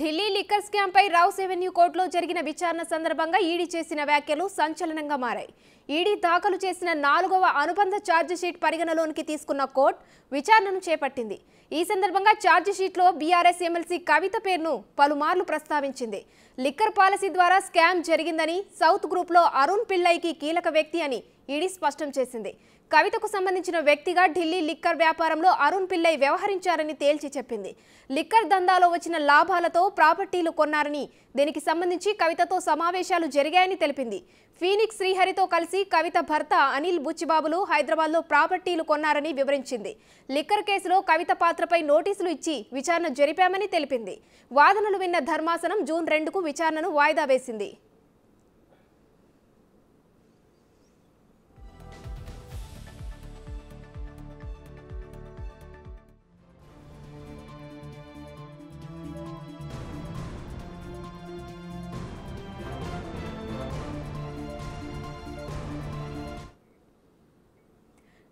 Delhi liquor scam పై Rouse Avenue కోర్టులో జరిగిన విచారణ సందర్భంగా ఈడీ చేసిన వ్యాఖ్యలు సంచలనంగా మారాయి. ఈడీ దాఖలు చేసిన నాలుగవ అనుబంధ ఛార్జిషీట్ పరిగణలోనికి తీసుకున్న కోర్టు విచారణను చేపట్టింది. ఈ సందర్భంగా ఛార్జిషీట్లో బీఆర్ఎస్ ఎమ్మెల్సీ కవిత పేరును పలుమార్లు ప్రస్తావించింది. లిక్కర్ పాలసీ ద్వారా స్కామ్ జరిగిందని సౌత్ గ్రూప్లో అరుణ్ పిల్లైకి కీలక వ్యక్తి అని ఈడీ స్పష్టం చేసింది. కవితకు సంబంధించిన వ్యక్తిగా ఢిల్లీ లిక్కర్ వ్యాపారంలో అరుణ్ పిల్లై వ్యవహరించారని తేల్చి చెప్పింది. లిక్కర్ దందాలో వచ్చిన లాభాలతో ప్రాపర్టీలు కొన్నారని దీనికి సంబంధించి కవితతో సమావేశాలు జరిగాయని తెలిపింది. ఫీనిక్స్ శ్రీహరితో కలిసి కవిత భర్త అనిల్ బుచ్చిబాబులు హైదరాబాద్లో ప్రాపర్టీలు కొన్నారని వివరించింది. లిక్కర్ కేసులో కవిత పాత్రపై నోటీసులు ఇచ్చి విచారణ జరిపామని తెలిపింది. వాదనలు విన్న ధర్మాసనం జూన్ రెండుకు విచారణను వాయిదా వేసింది.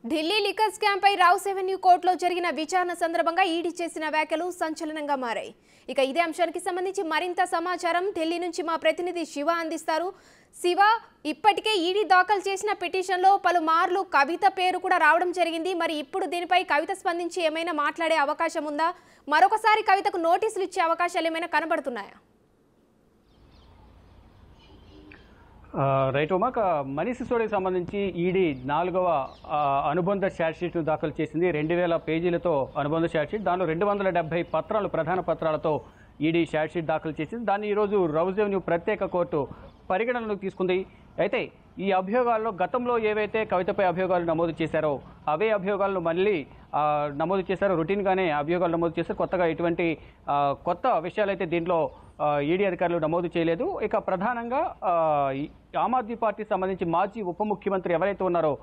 ఢిల్లీ లిక్కర్ స్కామ్ పై రావుస్ ఎవెన్యూ కోర్టులో జరిగిన విచారణ సందర్భంగా ఈడీ చేసిన వ్యాఖ్యలు సంచలనంగా మారాయి. ఇక ఇదే అంశానికి సంబంధించి మరింత సమాచారం ఢిల్లీ నుంచి మా ప్రతినిధి శివ అందిస్తారు. శివ ఇప్పటికే ఈడీ దాఖలు చేసిన పిటిషన్లో పలుమార్లు కవిత పేరు కూడా రావడం జరిగింది. మరి ఇప్పుడు దీనిపై కవిత స్పందించి ఏమైనా మాట్లాడే అవకాశం ఉందా? మరొకసారి కవితకు నోటీసులు ఇచ్చే అవకాశాలు ఏమైనా కనబడుతున్నాయా ఆ, రైట్ ఒమాక ఆ, మనీష్ సిసోడికి సంబంధించి ఈడీ నాలుగవ అనుబంధ షార్ట్షీట్ను దాఖలు చేసింది. రెండు వేల పేజీలతో అనుబంధ షార్ట్షీట్ దానిలో రెండు వందల డెబ్బై పత్రాలు ప్రధాన పత్రాలతో ఈడీ షార్ట్షీట్ దాఖలు చేసింది. దాన్ని ఈరోజు రౌజ్ రెవెన్యూ ప్రత్యేక కోర్టు పరిగణనలోకి తీసుకుంది. అయితే ఈ అభియోగాల్లో గతంలో ఏవైతే కవితపై అభియోగాలు నమోదు చేశారో అవే అభియోగాలను మళ్ళీ నమోదు చేశారో. రొటీన్గానే అభియోగాలు నమోదు చేశారు. కొత్తగా ఇటువంటి కొత్త విషయాలైతే దీంట్లో ఈడీ అధికారులు నమోదు చేయలేదు. ఇక ప్రధానంగా ఆమ్ ఆద్మీ పార్టీకి సంబంధించి మాజీ ఉప ముఖ్యమంత్రి ఎవరైతే ఉన్నారో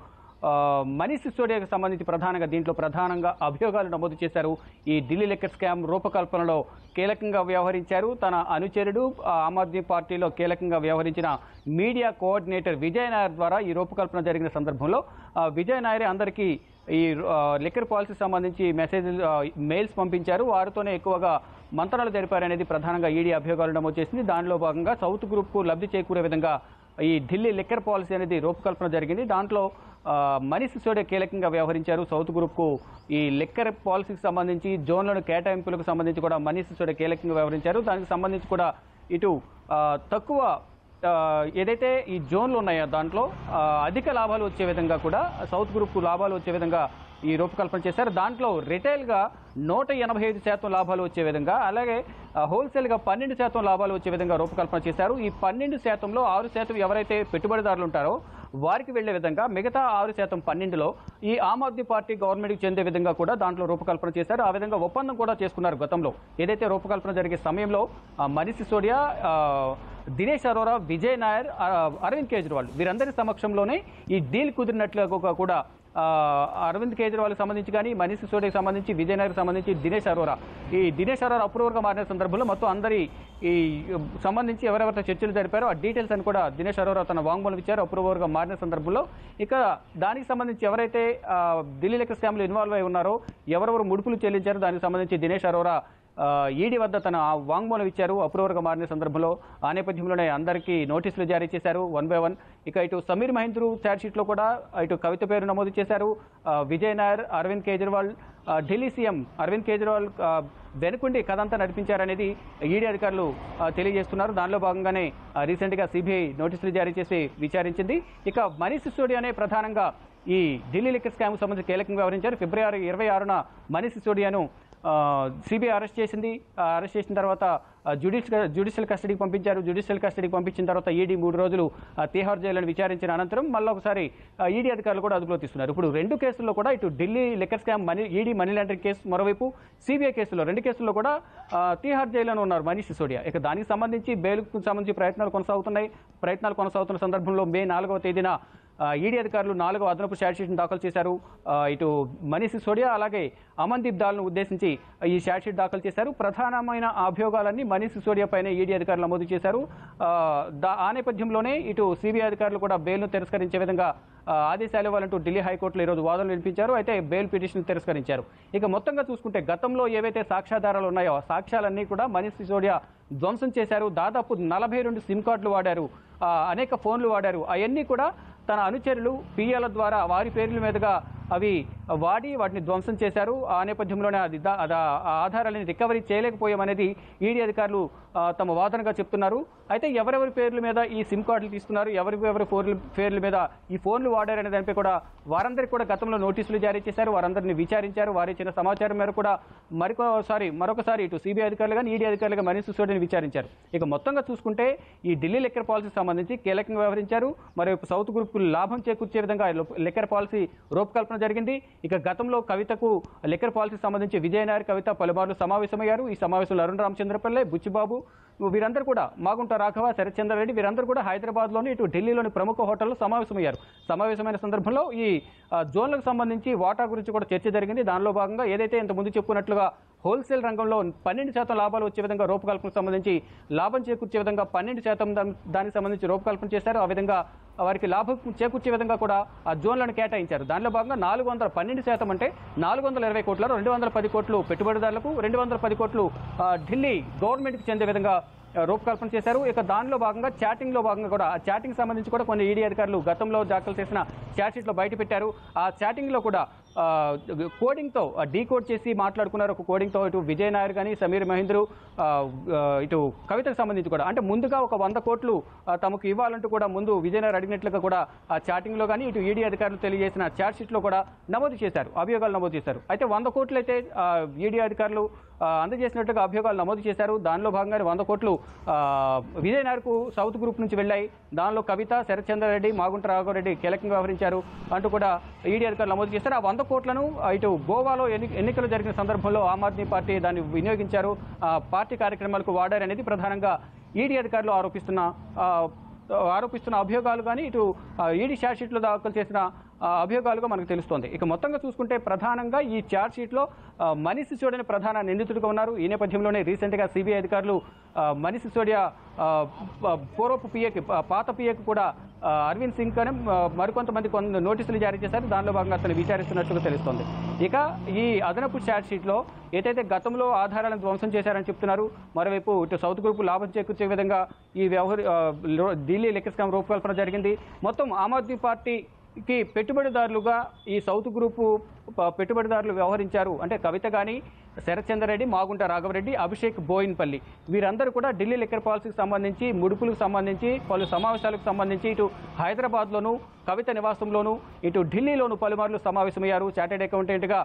మనీష్ సిసోడియాకు సంబంధించి ప్రధానంగా దీంట్లో ప్రధానంగా అభియోగాలు నమోదు చేశారు. ఈ ఢిల్లీ లెక్కర్ స్కామ్ రూపకల్పనలో కీలకంగా వ్యవహరించారు. తన అనుచరుడు ఆమ్ ఆద్మీ పార్టీలో కీలకంగా వ్యవహరించిన మీడియా కోఆర్డినేటర్ విజయ్ నాయర్ ద్వారా ఈ రూపకల్పన జరిగిన సందర్భంలో ఆ, విజయ్ నాయరే అందరికీ ఈ లిక్కర్ పాలసీ సంబంధించి మెసేజ్ మెయిల్స్ పంపించారు. వారితోనే ఎక్కువగా మంత్రాలు జరిపారనేది ప్రధానంగా ఈడీ అభియోగాలు నమోదు చేసింది. దానిలో భాగంగా సౌత్ గ్రూప్కు లబ్ధి చేకూరే విధంగా ఈ ఢిల్లీ లిక్కర్ పాలసీ అనేది రూపకల్పన జరిగింది. దాంట్లో మనీష్ సిసోడియా కీలకంగా వ్యవహరించారు. సౌత్ గ్రూప్కు ఈ లిక్కర్ పాలసీకి సంబంధించి జోన్లను కేటాయింపులకు సంబంధించి కూడా మనీష్ సిసోడియా కీలకంగా వ్యవహరించారు. దానికి సంబంధించి కూడా ఇటు తక్కువ ఏదైతే ఈ జోన్లు ఉన్నాయో దాంట్లో అధిక లాభాలు వచ్చే విధంగా కూడా సౌత్ గ్రూప్కు లాభాలు వచ్చే విధంగా ఈ రూపకల్పన చేశారు. దాంట్లో రిటైల్గా నూట ఎనభై ఐదు శాతం లాభాలు వచ్చే విధంగా అలాగే హోల్సేల్గా పన్నెండు శాతం లాభాలు వచ్చే విధంగా రూపకల్పన చేశారు. ఈ పన్నెండు శాతంలో ఆరు శాతం ఎవరైతే పెట్టుబడిదారులు ఉంటారో వారికి వెళ్ళే విధంగా మిగతా ఆరు శాతం పన్నెండులో ఈ ఆమ్ ఆద్మీ పార్టీ గవర్నమెంట్కి చెందే విధంగా కూడా దాంట్లో రూపకల్పన చేశారు. ఆ విధంగా ఒప్పందం కూడా చేసుకున్నారు గతంలో. ఏదైతే రూపకల్పన జరిగే సమయంలో మనిషి సోడియా సిసోడియా దినేష్ అరోరా విజయ్ నాయర్ అరవింద్ కేజ్రీవాల్ వీరందరి సమక్షంలోనే ఈ డీల్ కుదిరినట్లుగా కూడా అరవింద్ కేజ్రీవాల్కి సంబంధించి కానీ మనీష్ సిసోడియాకి సంబంధించి విజయ్ నాయర్కి సంబంధించి దినేష్ అరోరా. ఈ దినేష్ అరోరా అప్రూవర్గా మారిన సందర్భంలో మొత్తం అందరి ఈ సంబంధించి ఎవరెవరితో చర్చలు జరిపారో ఆ డీటెయిల్స్ అని కూడా దినేష్ అరోరా తన వాంగ్మూలం ఇచ్చారు. అప్రూవర్గా మారిన సందర్భంలో ఇక దానికి సంబంధించి ఎవరైతే ఢిల్లీ లెక్క స్కామ్లో ఇన్వాల్వ్ అయి ఉన్నారో ఎవరెవరు ముడుపులు చెల్లించారో దానికి సంబంధించి దినేష్ అరోరా ఈడీ వద్ద తన ఆ వాంగ్మూలం ఇచ్చారు. అప్రూవర్గా మారిన సందర్భంలో ఆ నేపథ్యంలోనే అందరికీ నోటీసులు జారీ చేశారు. One by one. ఇక ఇటు సమీర్ మహేంద్రు ఛార్జ్షీట్లో కూడా ఇటు కవిత పేరు నమోదు చేశారు. విజయ్ నాయర్ అరవింద్ కేజ్రీవాల్ ఢిల్లీ సీఎం అరవింద్ కేజ్రీవాల్ ఆ, వెనుకుండి కథంతా నడిపించారనేది ఈడీ అధికారులు తెలియజేస్తున్నారు. దానిలో భాగంగానే రీసెంట్గా సిబిఐ నోటీసులు జారీ చేసి విచారించింది. ఇక మనీష్ సిసోడియానే ప్రధానంగా ఈ ఢిల్లీ లిక్కర్ స్కామ్ సంబంధించి కీలకంగా వ్యవహరించారు ఫిబ్రవరి ఇరవై ఆరున మనీష్ సిసోడియాను సిబిఐ అరెస్ట్ చేసింది. అరెస్ట్ చేసిన తర్వాత జ్యుడిషియల్ జ్యుడిషియల్ కస్టడీకి పంపించారు. జ్యుడిషియల్ కస్టడీకి పంపించిన తర్వాత ఈడీ మూడు రోజులు తీహార్ జైలును విచారించిన అనంతరం మళ్ళీ ఒకసారి ఈడీ అధికారులు కూడా అదుపులో తీసుకున్నారు. ఇప్పుడు రెండు కేసుల్లో కూడా ఇటు Delhi liquor scam money ED money laundering case మరోవైపు సిబిఐ కేసులో రెండు కేసుల్లో కూడా తీహార్ జైలులో ఉన్నారు మనీష్ సిసోడియా. ఇక దానికి సంబంధించి బెయిల్కు సంబంధించి ప్రయత్నాలు కొనసాగుతున్నాయి. ప్రయత్నాలు కొనసాగుతున్న సందర్భంలో మే నాలుగవ తేదీన ఈడీ అధికారులు నాలుగో అదనపు షీట్ను దాఖలు చేశారు. ఇటు మనీష్ సిసోడియా అలాగే అమన్దీప్ దాల్ను ఉద్దేశించి ఈ షీట్ దాఖలు చేశారు. ప్రధానమైన అభియోగాలన్నీ మనీష్ సిసోడియా పైన ఈడీ అధికారులు నమోదు చేశారు. ఆ, దా- ఆ నేపథ్యంలోనే ఇటు సిబిఐ అధికారులు కూడా బెయిల్ను తిరస్కరించే విధంగా ఆదేశాలు ఇవ్వాలంటూ ఢిల్లీ హైకోర్టులో ఈరోజు వాదనలు వినిపించారు. అయితే బెయిల్ పిటిషన్ తిరస్కరించారు. ఇక మొత్తంగా చూసుకుంటే గతంలో ఏవైతే సాక్ష్యాధారాలు ఉన్నాయో సాక్ష్యాలన్నీ కూడా మనీష్ సిసోడియా ధ్వంసం చేశారు. దాదాపు నలభై రెండు సిమ్ కార్డులు వాడారు. అనేక ఫోన్లు వాడారు. అవన్నీ కూడా తన అనుచరులు పిఎల ద్వారా వారి పేర్ల మీదుగా అవి వాడి వాటిని ధ్వంసం చేశారు. ఆ నేపథ్యంలోనే అది దా- ఆధారాలని రికవరీ చేయలేకపోయామనేది ఈడీ అధికారులు తమ వాదనగా చెప్తున్నారు. అయితే ఎవరెవరి పేర్ల మీద ఈ సిమ్ కార్డులు తీసుకున్నారు? ఎవరెవరి ఫోన్ల పేర్ల మీద ఈ ఫోన్లు వాడారనే దానిపై కూడా వారందరికీ కూడా గతంలో నోటీసులు జారీ చేశారు. వారందరిని విచారించారు. వారు ఇచ్చిన సమాచారం మేరకు కూడా మరికోసారి మరొకసారి ఇటు సిబిఐ అధికారులు కానీ ఈడీ అధికారులుగా మనీష్ సిసోడిని విచారించారు. ఇక మొత్తంగా చూసుకుంటే ఈ ఢిల్లీ లెక్కర్ పాలసీకి సంబంధించి కీలకంగా వ్యవహరించారు. మరియు సౌత్ గ్రూప్ లాభం చేకూర్చే విధంగా లెక్కర్ పాలసీ రూపకల్పన జరిగింది. ఇక గతంలో కవితకు లెక్కర్ పాలసీకి సంబంధించి విజయనాయర్ కవిత పలుమార్లు సమావేశమయ్యారు. ఈ సమావేశంలో అరుణ్ రామచంద్రపల్లె బుచ్చిబాబు వీరందరూ కూడా మాగుంటారు రాఘవ శరత్చంద్రారెడ్డి వీరందరూ కూడా హైదరాబాద్లోని ఇటు ఢిల్లీలోని ప్రముఖ హోటల్లో సమావేశమయ్యారు. సమావేశమైన సందర్భంలో ఈ జోన్లకు సంబంధించి వాటా గురించి కూడా చర్చ జరిగింది. దానిలో భాగంగా ఏదైతే ఇంత ముందు చెప్పుకున్నట్లుగా హోల్సేల్ రంగంలో పన్నెండు శాతం లాభాలు వచ్చే విధంగా రూపకల్పనకు సంబంధించి లాభం చేకూర్చే విధంగా పన్నెండు శాతం దానికి సంబంధించి రూపకల్పన చేశారు. ఆ విధంగా వారికి లాభం చేకూర్చే విధంగా కూడా ఆ జోన్లను కేటాయించారు. దానిలో భాగంగా నాలుగు వందల పన్నెండు శాతం అంటే నాలుగు వందల ఇరవై కోట్ల రెండు వందల పది కోట్లు పెట్టుబడిదారులకు రెండు వందల పది కోట్లు ఢిల్లీ గవర్నమెంట్కి చెందే విధంగా రూపకల్పన చేశారు. ఇక దానిలో భాగంగా చాటింగ్లో భాగంగా కూడా ఆ చాటింగ్ సంబంధించి కూడా కొన్ని ఈడీ అధికారులు గతంలో దాఖలు చేసిన చాట్ బయట పెట్టారు. ఆ చాటింగ్లో కూడా ఆ, డీకోడ్ చేసి మాట్లాడుకున్నారు ఒక కోడింగ్తో ఇటు విజయ్ నాయర్ కానీ సమీర్ మహేంద్రు ఇటు కవితకు సంబంధించి కూడా. అంటే ముందుగా ఒక వంద కోట్లు తమకు ఇవ్వాలంటూ కూడా ముందు విజయ్ నాయర్ అడిగినట్లుగా కూడా ఆ కానీ ఇటు ఈడీ అధికారులు తెలియజేసిన చాట్ కూడా నమోదు చేశారు అభియోగాలు నమోదు చేశారు. అయితే వంద కోట్లు అయితే ఈడీ అధికారులు అందజేసినట్టుగా అభియోగాలు నమోదు చేశారు. దానిలో భాగంగానే వంద కోట్లు ఆ, విజయ్ నాయర్కు సౌత్ గ్రూప్ నుంచి వెళ్ళాయి. దానిలో కవిత శరత్చంద్రారెడ్డి మాగుంట రాఘవరెడ్డి కీలకంగా వ్యవహరించారు అంటూ కూడా ఈడీ అధికారులు నమోదు చేశారు. ఆ వంద కోట్లను ఇటు గోవాలో ఎన్ని ఎన్నికలు జరిగిన సందర్భంలో ఆమ్ ఆద్మీ పార్టీ దాన్ని వినియోగించారు. ఆ, పార్టీ కార్యక్రమాలకు వాడారనేది ప్రధానంగా ఈడీ అధికారులు ఆరోపిస్తున్న ఆరోపిస్తున్న అభియోగాలు కానీ ఇటు ఈడీ షార్ట్షీట్లో దాఖలు చేసిన అభియోగాలుగా మనకు తెలుస్తోంది. ఇక మొత్తంగా చూసుకుంటే ప్రధానంగా ఈ ఛార్జ్షీట్లో మనీ సిసోడియాని ప్రధాన నిందితుడిగా ఉన్నారు. ఈ నేపథ్యంలోనే రీసెంట్గా సిబిఐ అధికారులు మనీ సిసోడియా పూర్వపు పిఏకి పాత పిఏకి కూడా అరవింద్ సింగ్ అని మరికొంతమంది కొన్ని నోటీసులు జారీ చేశారు. దానిలో భాగంగా అతను విచారిస్తున్నట్టుగా తెలుస్తోంది. ఇక ఈ అదనపు ఛార్జ్ షీట్లో ఏదైతే గతంలో ఆధారాలను ధ్వంసం చేశారని చెప్తున్నారు మరోవైపు ఇటు సౌత్ గ్రూప్ లాభం చేకూర్చే విధంగా ఈ వ్యవహార ఢిల్లీ లెక్కస్కాం రూపకల్పన జరిగింది. మొత్తం ఆమ్ ఆద్మీ పార్టీకి పెట్టుబడిదారులుగా ఈ సౌత్ గ్రూపు పెట్టుబడిదారులు వ్యవహరించారు. అంటే కవిత కానీ శరత్చంద్రరెడ్డి మాగుంట రాఘవరెడ్డి అభిషేక్ బోయిన్పల్లి. వీరందరూ కూడా ఢిల్లీ లిక్కర్ పాలసీకి సంబంధించి ముడుపులకు సంబంధించి పలు సమావేశాలకు సంబంధించి ఇటు హైదరాబాద్లోను కవిత నివాసంలోను ఇటు ఢిల్లీలోను పలుమార్లు సమావేశమయ్యారు. చార్టెడ్ అకౌంటెంట్గా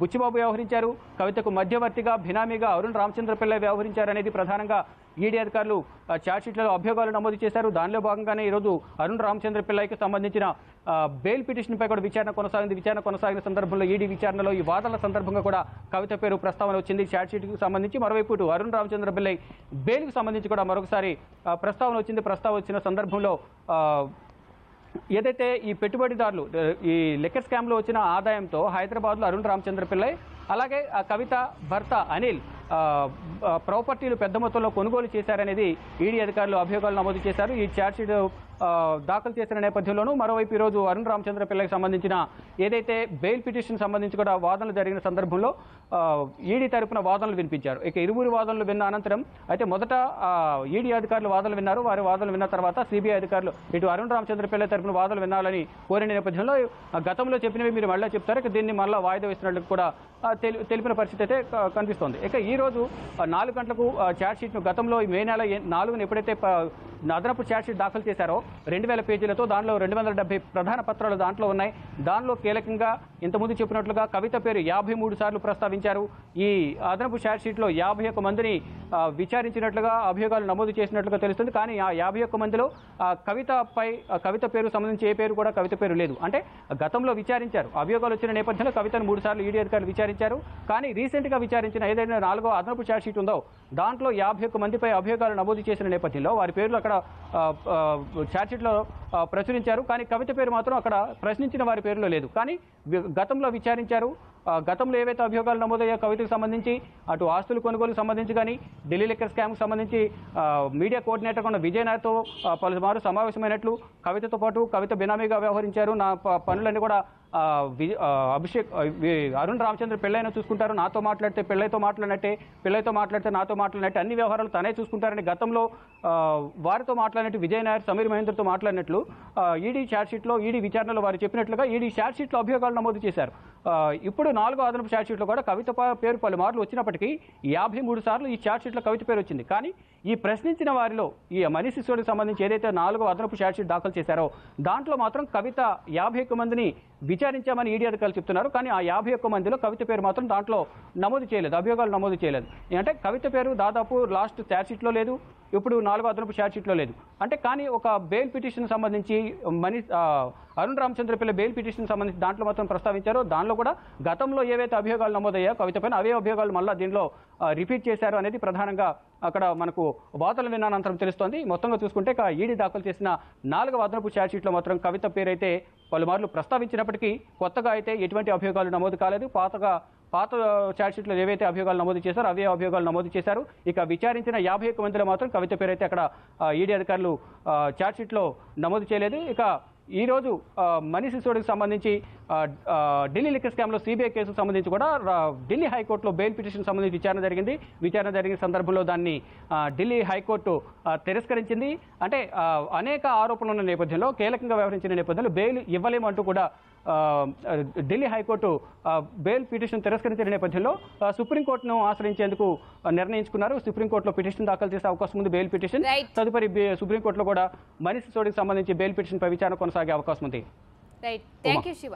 బుచ్చిబాబు వ్యవహరించారు. కవితకు మధ్యవర్తిగా బినామీగా అరుణ్ రామచంద్ర పిల్లై వ్యవహరించారనేది ప్రధానంగా ఈడీ అధికారులు ఆ, ఛార్జ్షీట్లలో నమోదు చేశారు. దానిలో భాగంగానే ఈరోజు అరుణ్ రామచంద్ర పిల్లైకి సంబంధించిన బెయిల్ పిటిషన్పై కూడా విచారణ కొనసాగింది. విచారణ కొనసాగిన సందర్భంలో ఈడీ విచారణలో ఈ వాదనల సందర్భంగా కూడా కవిత పేరు ప్రస్తావన వచ్చింది. ఛార్జ్షీట్కి సంబంధించి మరోవైపు ఇటు అరుణ్ రామచంద్ర పిల్లై బెయిల్కి సంబంధించి కూడా మరొకసారి ప్రస్తావన వచ్చింది. ప్రస్తావన వచ్చిన సందర్భంలో ఏదైతే ఈ పెట్టుబడిదారులు ఈ లెక్కర్ స్కామ్లో వచ్చిన ఆదాయంతో హైదరాబాద్లో అరుణ్ రామచంద్ర పిల్లై అలాగే ఆ కవిత భర్త అనిల్ ప్రాపర్టీలు పెద్ద మొత్తంలో కొనుగోలు చేశారనేది ఈడీ అధికారులు అభియోగాలు నమోదు చేశారు. ఈ ఛార్జ్షీట్ దాఖలు చేసిన నేపథ్యంలోనూ మరోవైపు ఈరోజు అరుణ్ రామచంద్ర పిల్లకి సంబంధించిన ఏదైతే బెయిల్ పిటిషన్ సంబంధించి కూడా వాదనలు జరిగిన సందర్భంలో ఈడీ తరపున వాదనలు వినిపించారు. ఇక ఇరువురు వాదనలు విన్న అనంతరం అయితే మొదట ఈడీ అధికారులు వాదనలు విన్నారు. వారి వాదనలు విన్న తర్వాత సిబిఐ అధికారులు ఇటు అరుణ్ రామచంద్ర పిల్ల తరపున వాదనలు వినాలని కోరిన నేపథ్యంలో గతంలో చెప్పినవి మీరు మళ్ళీ చెప్తారు. ఇక దీన్ని మళ్ళీ వాయిదా వేసినట్లు కూడా తెలి- తెలిపిన పరిస్థితి అయితే కనిపిస్తోంది. ఇక ఈ రోజు నాలుగు గంటలకు ఆ, షీట్ను గతంలో మే నెల నాలుగున ఎప్పుడైతే అదనపు ఛార్జ్ షీట్ దాఖలు చేశారో రెండు వేల పేజీలతో దానిలో రెండు వందల డెబ్బై ప్రధాన పత్రాలు దాంట్లో ఉన్నాయి. దానిలో కీలకంగా ఇంతకుముందు చెప్పినట్లుగా కవిత పేరు యాభై మూడు సార్లు ప్రస్తావించారు. ఈ అదనపు షార్ట్ షీట్లో యాభై ఒక్క మందిని విచారించినట్లుగా అభియోగాలు నమోదు చేసినట్లుగా తెలుస్తుంది. కానీ ఆ యాభై ఒక్క మందిలో కవితపై కవిత పేరు సంబంధించి ఏ పేరు కూడా కవిత పేరు లేదు. అంటే గతంలో విచారించారు. అభియోగాలు వచ్చిన నేపథ్యంలో కవితను మూడు సార్లు ఈడీ అధికారులు విచారించారు. కానీ రీసెంట్గా విచారించిన ఏదైనా నాలుగో అదనపు ఛార్జ్షీట్ ఉందో దాంట్లో యాభై ఒక్క మందిపై అభియోగాలు నమోదు చేసిన నేపథ్యంలో వారి పేర్లు అక్కడ ఛార్జ్షీట్లో ప్రచురించారు. కానీ కవిత పేరు మాత్రం అక్కడ ప్రశ్నించిన వారి పేరులో లేదు. కానీ గతంలో విచారించారు. గతంలో ఏవైతే అభియోగాలు నమోదయ్యో కవితకు సంబంధించి అటు ఆస్తుల కొనుగోలుకు సంబంధించి కానీ ఢిల్లీ లెక్కర్ స్కామ్కి సంబంధించి మీడియా కోఆర్డినేటర్ ఉన్న విజయనాథ్తో నాయర్తో పలుమారు సమావేశమైనట్లు కవితతో పాటు కవిత బినామీగా వ్యవహరించారు. నా పనులన్నీ కూడా అభిషేక్ అరుణ్ రామచంద్ర పెళ్ళైనా చూసుకుంటారు. నాతో మాట్లాడితే పెళ్ళైతో మాట్లాడినట్టే పెళ్ళైతో మాట్లాడితే నాతో మాట్లాడినట్టే అన్ని వ్యవహారాలు తనే చూసుకుంటారని గతంలో వారితో మాట్లాడినట్టు విజయ్ నాయర్ సమీర్ మహేందర్తో మాట్లాడినట్లు ఈడీ ఛార్జ్షీట్లో ఈడీ విచారణలో వారు చెప్పినట్లుగా ఈడీ ఛార్జ్షీట్లో అభియోగాలు నమోదు చేశారు. ఇప్పుడు నాలుగో అదనపు ఛార్జ్షీట్లో కూడా కవిత పేరు పలుమార్లు వచ్చినప్పటికీ యాభై మూడు సార్లు ఈ ఛార్జ్షీట్లో కవిత పేరు వచ్చింది. కానీ ఈ ప్రశ్నించిన వారిలో ఈ మనీ శిశువుడికి సంబంధించి ఏదైతే నాలుగో అదనపు ఛార్జ్షీట్ దాఖలు చేశారో దాంట్లో మాత్రం కవిత యాభై ఒక్క మందిని విచారించామని ఈడీ అధికారులు చెప్తున్నారు. కానీ ఆ యాభై ఒక్క మందిలో కవిత పేరు మాత్రం దాంట్లో నమోదు చేయలేదు అభియోగాలు నమోదు చేయలేదు. అంటే కవిత పేరు దాదాపు లాస్ట్ ఛార్జ్షీట్లో లేదు. ఇప్పుడు నాలుగో అదనపు ఛార్జ్షీట్లో లేదు. అంటే కానీ ఒక బెయిల్ పిటిషన్ సంబంధించి money Arun Ramachandra Pillai bail petition సంబంధించి దాంట్లో మాత్రం ప్రస్తావించారో దానిలో కూడా గతంలో ఏవైతే అభియోగాలు నమోదయ్యాయో కవిత పైన అవే అభియోగాలు మళ్ళీ దీనిలో రిపీట్ చేశారు అనేది ప్రధానంగా అక్కడ మనకు వార్తలు విన్నానంతరం తెలుస్తోంది. మొత్తంగా చూసుకుంటే ఈడీ దాఖలు చేసిన నాలుగవ అదనపు ఛార్జ్షీట్లో మాత్రం కవిత పేరైతే పలుమార్లు ప్రస్తావించినప్పటికీ కొత్తగా అయితే ఎటువంటి అభియోగాలు నమోదు కాలేదు. పాతగా పాత ఛార్జ్షీట్లో ఏవైతే అభియోగాలు నమోదు చేశారో అవే అభియోగాలు నమోదు చేశారు. ఇక విచారించిన యాభై ఒక్క మందిలో మాత్రం కవిత పేరైతే అక్కడ ఈడీ అధికారులు ఆ, ఛార్జ్షీట్లో నమోదు చేయలేదు. ఇక ఈరోజు మనీ సిసోడికి సంబంధించి ఢిల్లీ లిక్కర్ స్కామ్లో సిబిఐ కేసుకు సంబంధించి కూడా ఢిల్లీ హైకోర్టులో బెయిల్ పిటిషన్ సంబంధించి విచారణ జరిగింది. విచారణ జరిగిన సందర్భంలో దాన్ని ఢిల్లీ హైకోర్టు తిరస్కరించింది. అంటే అనేక ఆరోపణలు ఉన్న నేపథ్యంలో కీలకంగా వ్యవహరించిన నేపథ్యంలో బెయిల్ ఇవ్వలేమంటూ కూడా ఢిల్లీ హైకోర్టు బెయిల్ పిటిషన్ తిరస్కరించిన నేపథ్యంలో సుప్రీంకోర్టును ఆశ్రయించేందుకు నిర్ణయించుకున్నారు. సుప్రీంకోర్టులో పిటిషన్ దాఖలు చేసే అవకాశం ఉంది బెయిల్ పిటిషన్. తదుపరి సుప్రీంకోర్టులో కూడా మనీష్ సిసోడికి సంబంధించి బెయిల్ పిటిషన్పై విచారణ కొనసాగే అవకాశం ఉంది. Right thank you Shiva